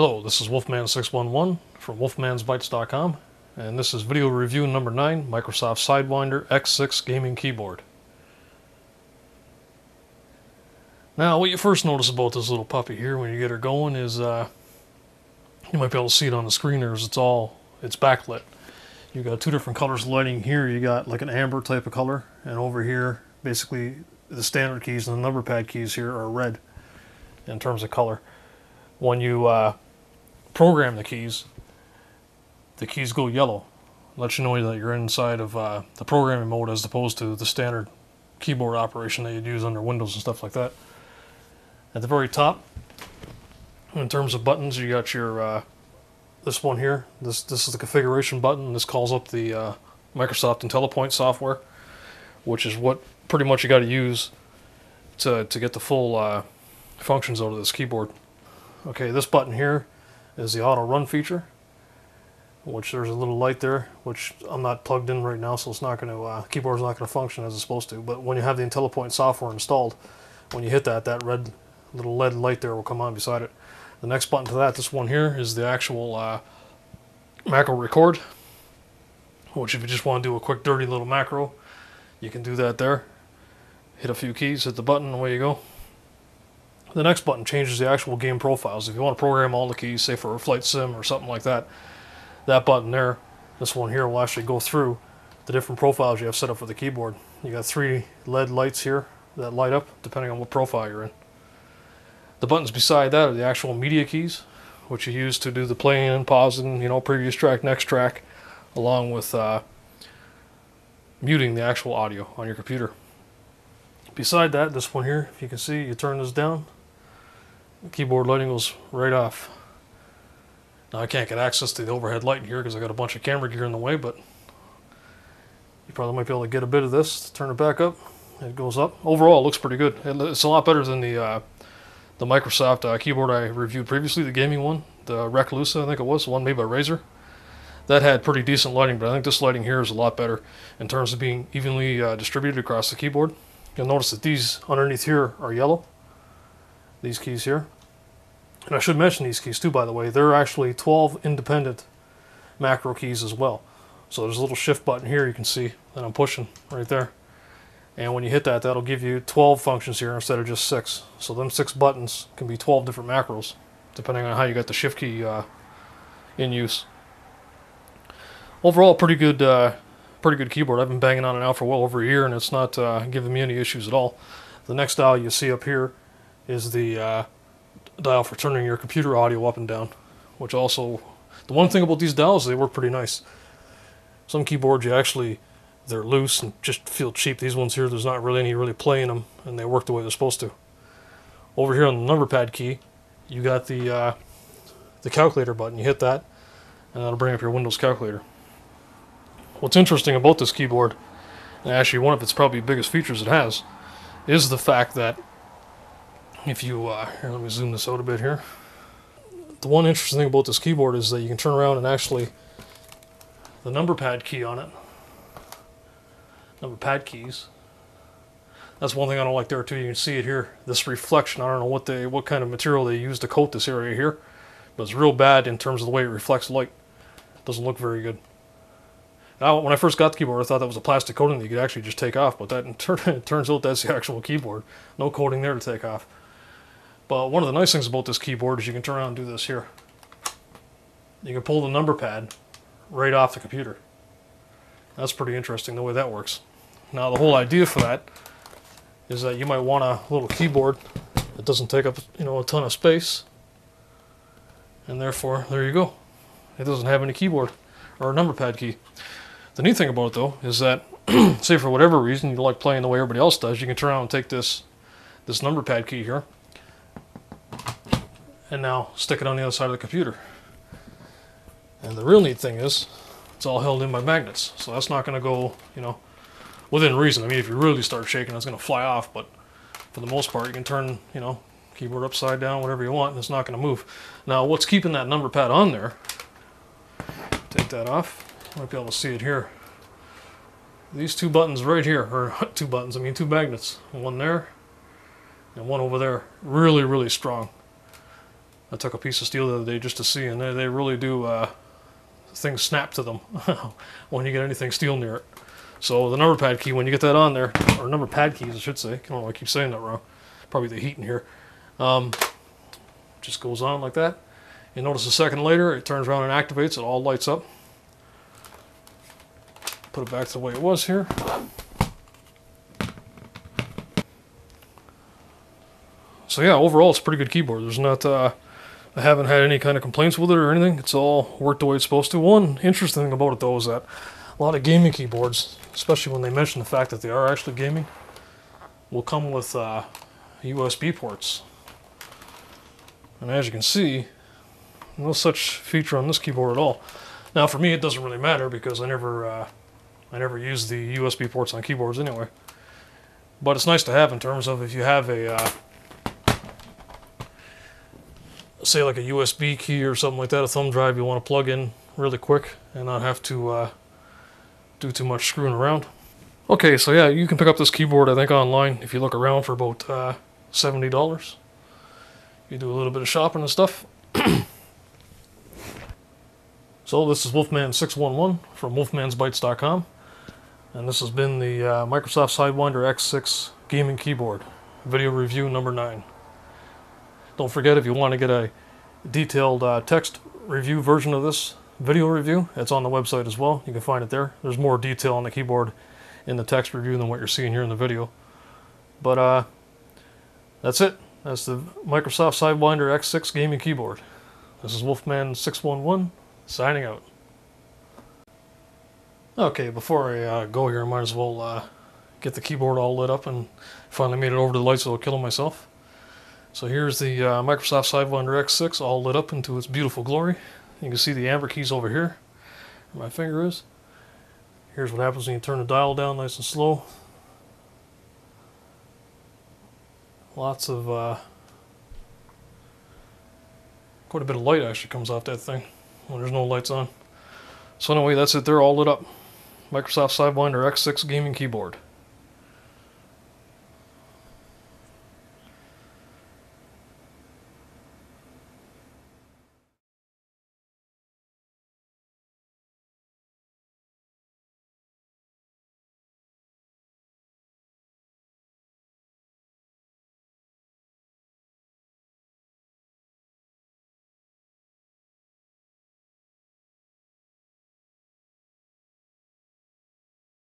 Hello, this is WolfManz611 from wolfmanzbytes.com, and this is video review number 9 Microsoft Sidewinder X6 Gaming Keyboard. Now, what you first notice about this little puppy here when you get her going is uh, you might be able to see it on the screen there it's all it's backlit. You got two different colors lighting here. You got like an amber type of color, and over here, basically the standard keys and the number pad keys here are red in terms of color when you uh, program the keys, the keys go yellow. Let you know that you're inside of uh, the programming mode as opposed to the standard keyboard operation that you'd use under Windows and stuff like that. At the very top, in terms of buttons, you got your uh, this one here. This this is the configuration button. This calls up the uh, Microsoft IntelliPoint software, which is what pretty much you got to use to to get the full uh, functions out of this keyboard. Okay, this button here is the auto run feature, which there's a little light there, which I'm not plugged in right now, so it's not going to, uh, keyboard's not going to function as it's supposed to. But when you have the IntelliPoint software installed, when you hit that, that red little LED light there will come on beside it. The next button to that, this one here, is the actual uh, macro record, which if you just want to do a quick dirty little macro, you can do that there. Hit a few keys, hit the button, away you go. The next button changes the actual game profiles. If you want to program all the keys, say for a flight sim or something like that, that button there, this one here will actually go through the different profiles you have set up for the keyboard. You got three LED lights here that light up depending on what profile you're in. The buttons beside that are the actual media keys, which you use to do the playing and pausing, you know, previous track, next track, along with uh, muting the actual audio on your computer. Beside that, this one here, if you can see, you turn this down, keyboard lighting goes right off. Now I can't get access to the overhead light here because I got a bunch of camera gear in the way, but you probably might be able to get a bit of this. Turn it back up. It goes up. Overall, it looks pretty good. It's a lot better than the uh, the Microsoft uh, keyboard I reviewed previously, the gaming one, the Reclusa, I think it was, the one made by Razer. That had pretty decent lighting, but I think this lighting here is a lot better in terms of being evenly uh, distributed across the keyboard. You'll notice that these underneath here are yellow these keys here. And I should mention these keys too, by the way. They're actually 12 independent macro keys as well. So there's a little shift button here you can see that I'm pushing right there. And when you hit that, that'll give you 12 functions here instead of just six. So them six buttons can be 12 different macros, depending on how you got the shift key uh, in use. Overall, pretty good, uh, pretty good keyboard. I've been banging on it now for well over a year, and it's not uh, giving me any issues at all. The next dial you see up here is the uh, dial for turning your computer audio up and down, which also, the one thing about these dials, they work pretty nice. Some keyboards you actually, they're loose and just feel cheap. These ones here, there's not really any really play in them, and they work the way they're supposed to. Over here on the number pad key, you got the uh, the calculator button. You hit that, and that'll bring up your Windows calculator. What's interesting about this keyboard, and actually one of its probably biggest features it has, is the fact that if you, uh, here, let me zoom this out a bit here. The one interesting thing about this keyboard is that you can turn around and actually, the number pad key on it, number pad keys, that's one thing I don't like there too. You can see it here. This reflection, I don't know what they, what kind of material they use to coat this area here, but it's real bad in terms of the way it reflects light. It doesn't look very good. Now, when I first got the keyboard, I thought that was a plastic coating that you could actually just take off, but that it turns out that's the actual keyboard. No coating there to take off. But one of the nice things about this keyboard is you can turn around and do this here. You can pull the number pad right off the computer. That's pretty interesting the way that works. Now the whole idea for that is that you might want a little keyboard that doesn't take up you know a ton of space and therefore there you go. It doesn't have any keyboard or a number pad key. The neat thing about it though is that say for whatever reason you like playing the way everybody else does, you can turn around and take this this number pad key here and now stick it on the other side of the computer. And the real neat thing is, it's all held in by magnets, so that's not going to go, you know, within reason. I mean, if you really start shaking, it's going to fly off, but for the most part, you can turn, you know, keyboard upside down, whatever you want, and it's not going to move. Now, what's keeping that number pad on there, take that off, might be able to see it here. These two buttons right here, or two buttons, I mean two magnets, one there and one over there, really, really strong. I took a piece of steel the other day just to see, and they, they really do, uh, things snap to them when you get anything steel near it. So the number pad key, when you get that on there, or number pad keys, I should say. I know I keep saying that wrong. Probably the heat in here. Um, just goes on like that. You notice a second later, it turns around and activates. It all lights up. Put it back to the way it was here. So yeah, overall, it's a pretty good keyboard. There's not, uh, I haven't had any kind of complaints with it or anything. It's all worked the way it's supposed to. One interesting thing about it though is that a lot of gaming keyboards, especially when they mention the fact that they are actually gaming, will come with uh, USB ports. And as you can see, no such feature on this keyboard at all. Now for me, it doesn't really matter because I never, uh, I never use the USB ports on keyboards anyway. But it's nice to have in terms of if you have a, uh, say like a USB key or something like that, a thumb drive you want to plug in really quick and not have to uh, do too much screwing around. Okay, so yeah, you can pick up this keyboard I think online if you look around for about uh, $70. You do a little bit of shopping and stuff. so this is WolfManz611 from wolfmanzbytes.com and this has been the uh, Microsoft Sidewinder X6 gaming keyboard video review number 9. Don't forget if you want to get a detailed uh, text review version of this video review, it's on the website as well. You can find it there. There's more detail on the keyboard in the text review than what you're seeing here in the video. But uh, that's it. That's the Microsoft Sidewinder X6 gaming keyboard. This is WolfManz611 signing out. Okay, before I uh, go here, I might as well uh, get the keyboard all lit up and finally made it over to the lights so I'll kill myself. So here's the uh, Microsoft Sidewinder X6 all lit up into its beautiful glory. You can see the amber keys over here, where my finger is. Here's what happens when you turn the dial down nice and slow. Lots of, uh, quite a bit of light actually comes off that thing when there's no lights on. So anyway, that's it. They're all lit up. Microsoft Sidewinder X6 gaming keyboard.